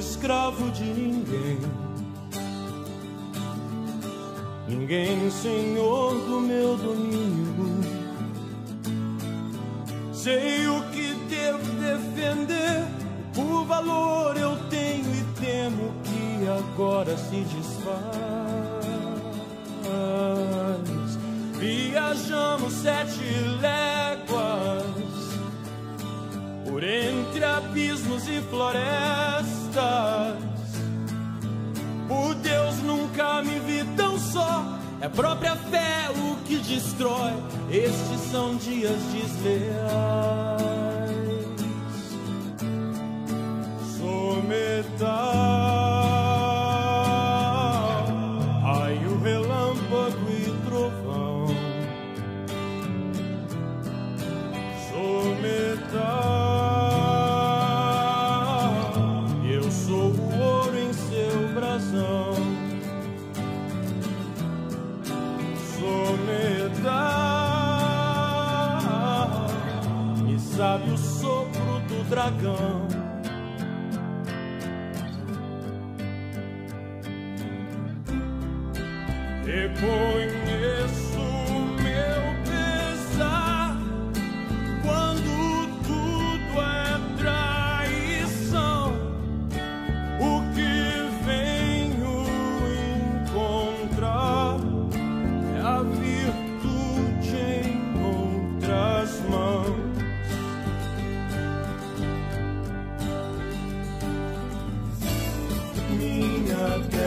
escravo de ninguém. Ninguém senhor do meu domínio. Sei o que devo defender. Por valor eu tenho e temo que agora se desfaz. Viajamos sete léguas por entre abismos e florestas. É a própria fé o que destrói. Estes são dias desleais. Sou metal. gone. up.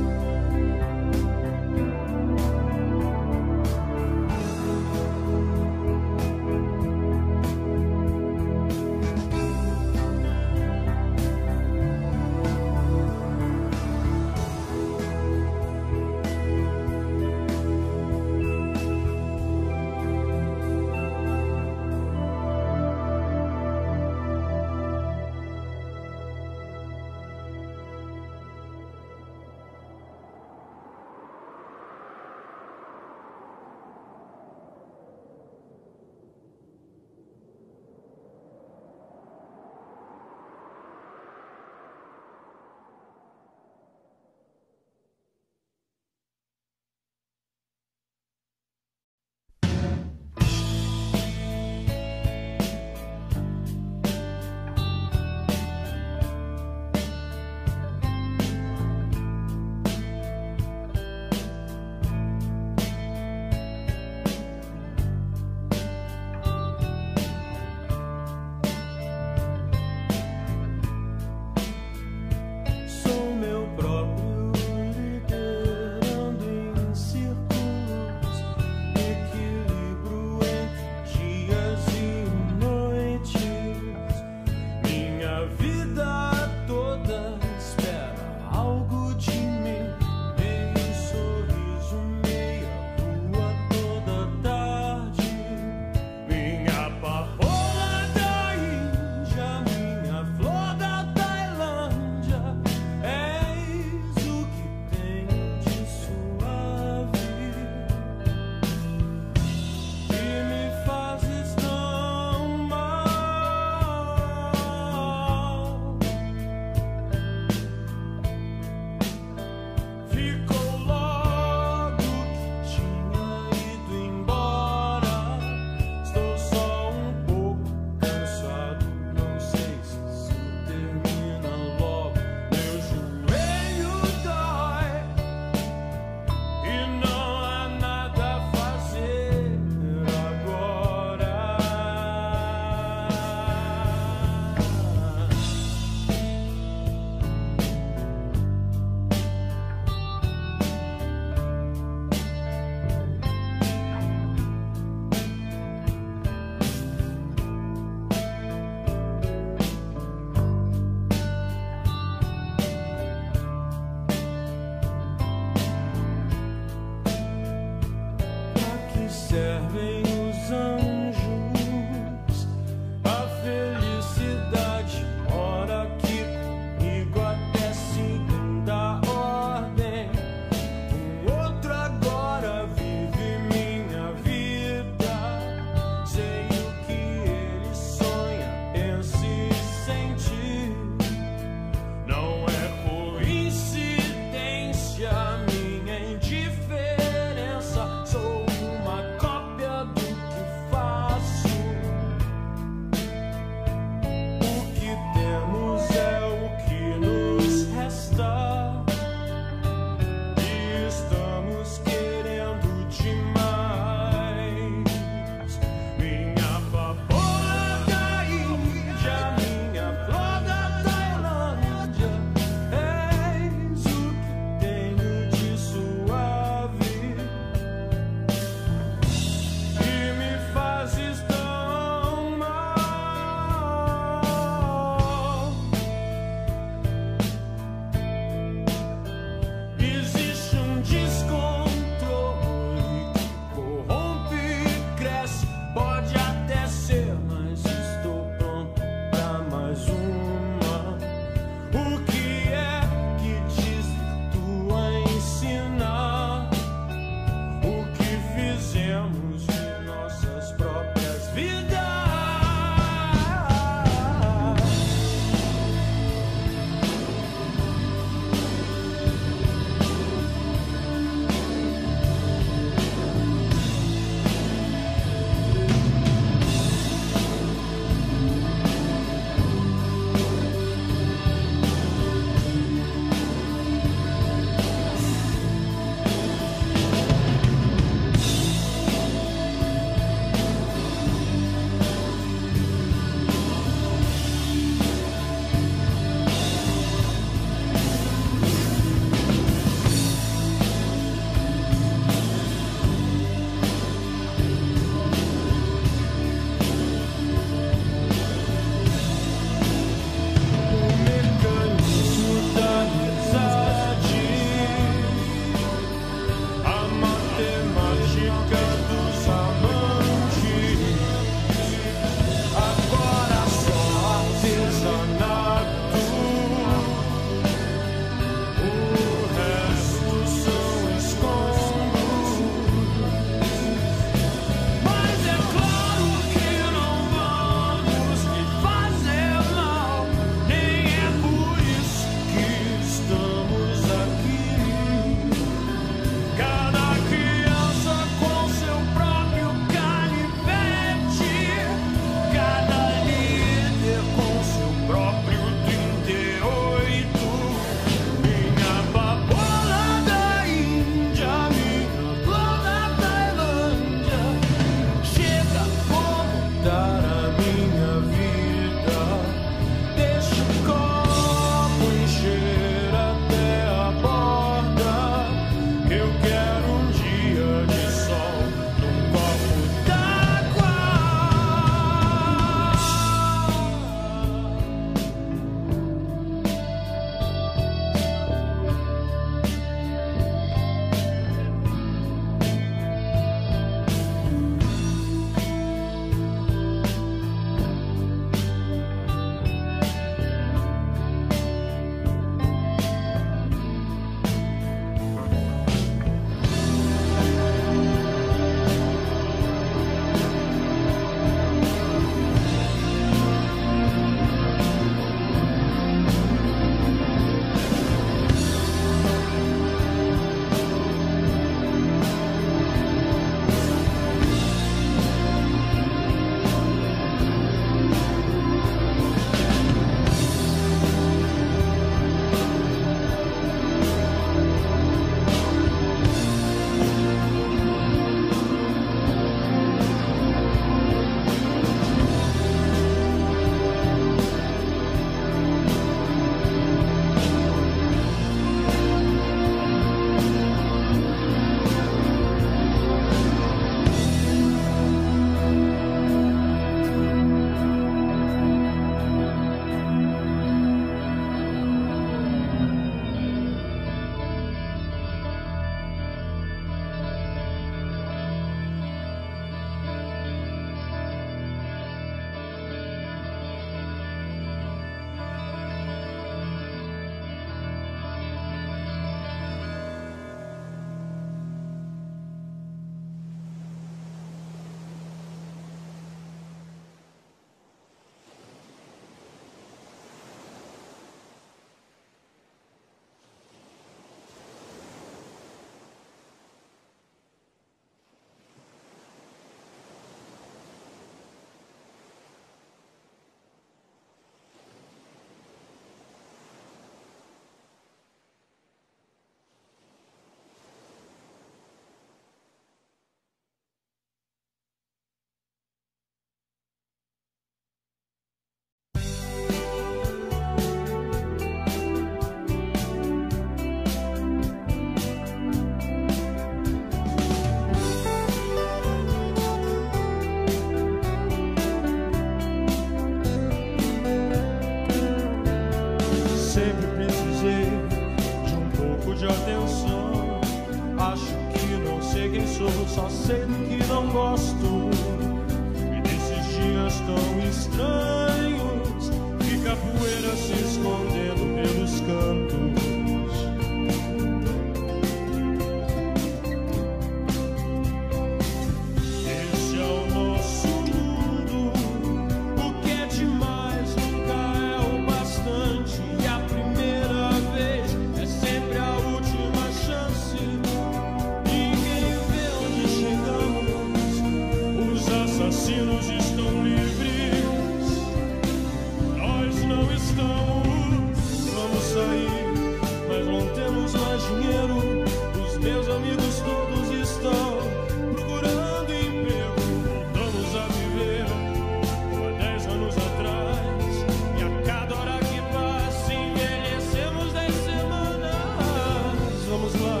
vamos lá,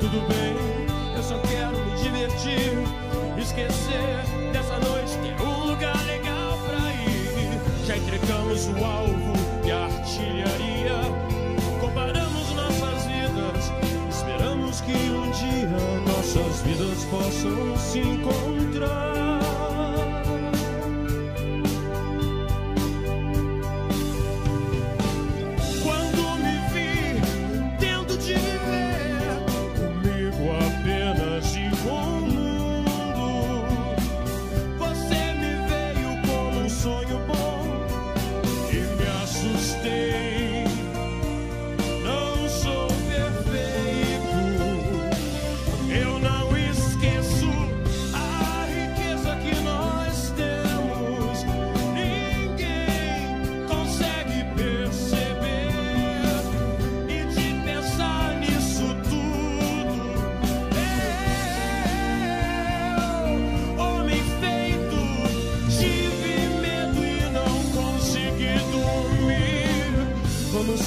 tudo bem. Eu só quero me divertir, esquecer dessa noite. Ter é um lugar legal pra ir. Já entregamos o alvo e a artilharia. Comparamos nossas vidas. Esperamos que um dia nossas vidas possam se encontrar.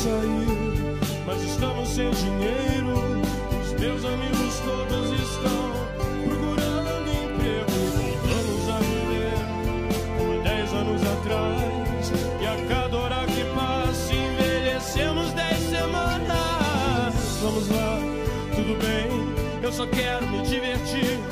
sair, mas estamos sem dinheiro. Os meus amigos todos estão procurando emprego. Voltamos a viver como dez anos atrás. E a cada hora que passa, envelhecemos dez semanas. Vamos lá, tudo bem, eu só quero me divertir.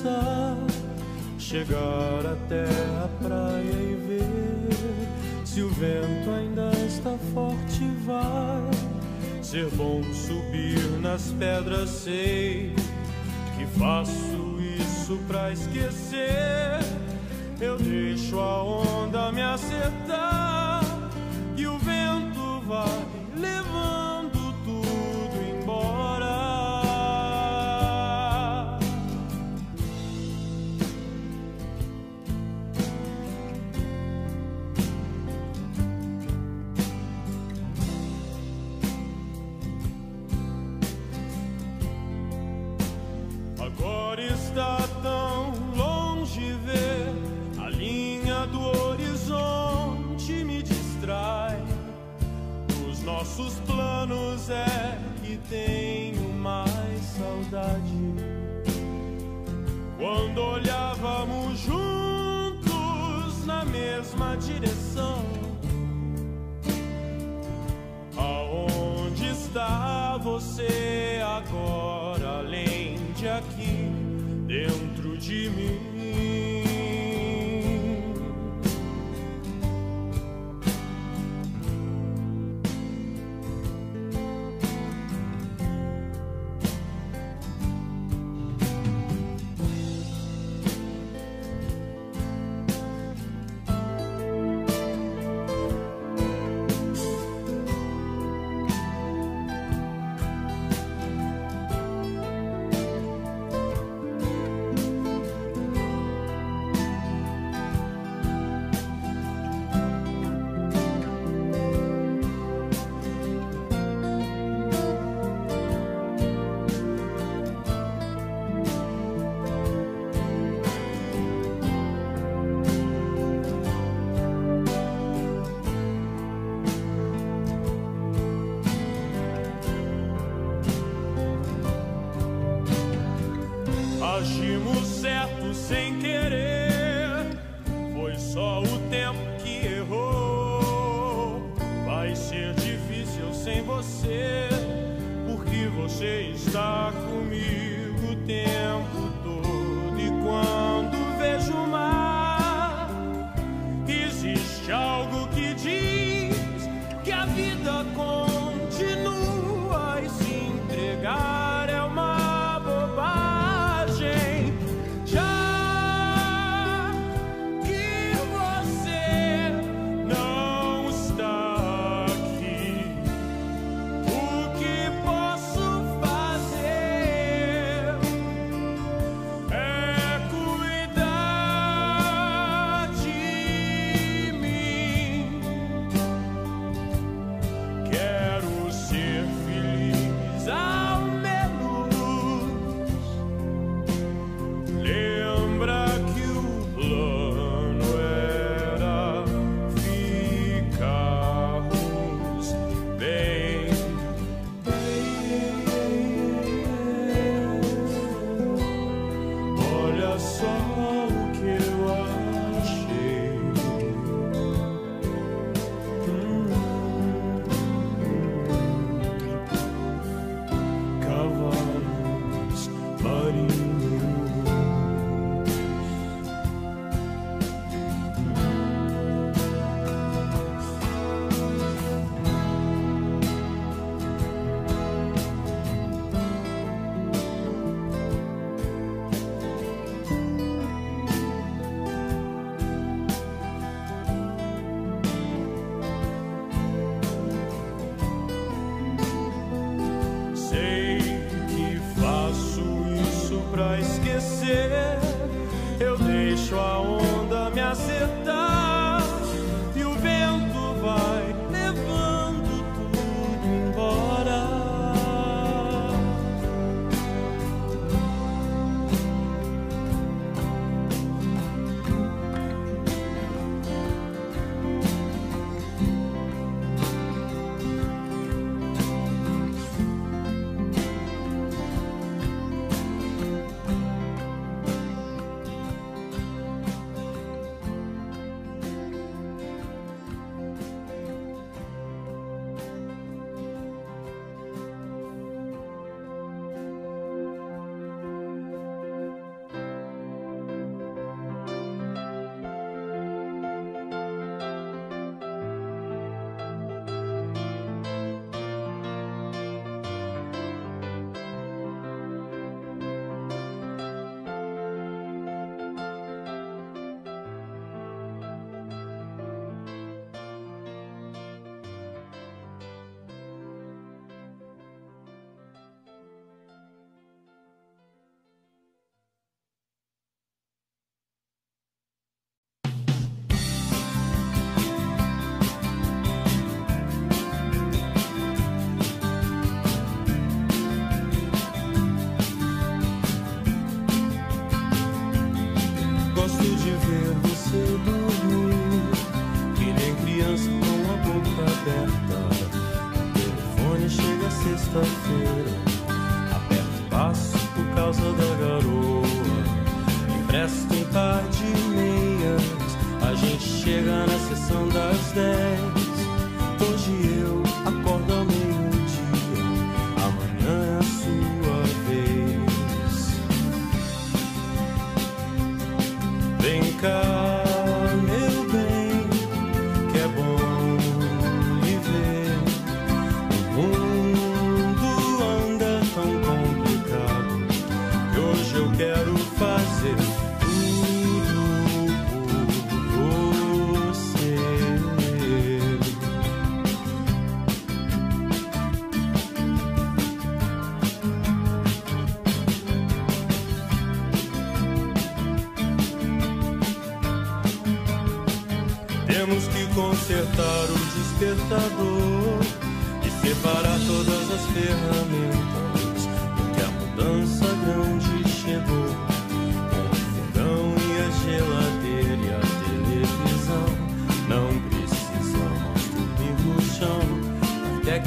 Pensar, chegar até a praia e ver se o vento ainda está forte. Vai ser bom subir nas pedras, sei que faço isso pra esquecer. Eu deixo a onda me acertar e o vento vai levando nossos planos é que tenho mais saudade. Quando olhávamos juntos na mesma direção. Aonde está você você está comigo o tempo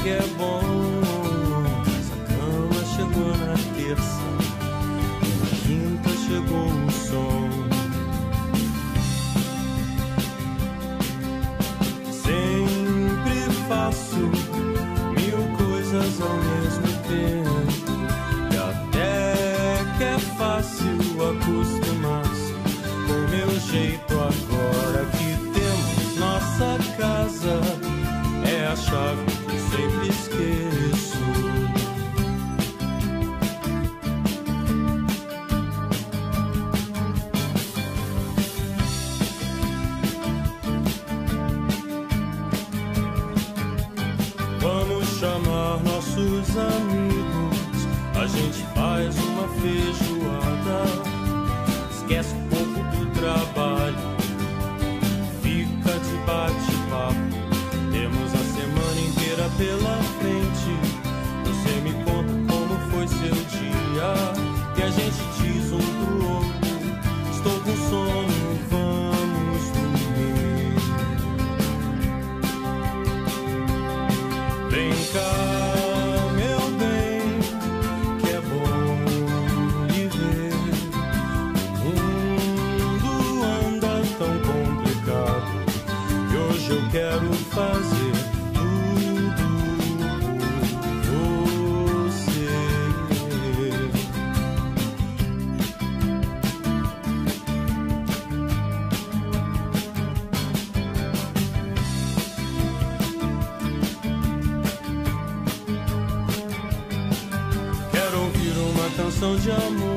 que é bom. Essa cama chegou na terça, na quinta chegou o sol. vejo. Esquece um pouco do trabalho, fica de bate-papo. Temos a semana inteira pela canção de amor.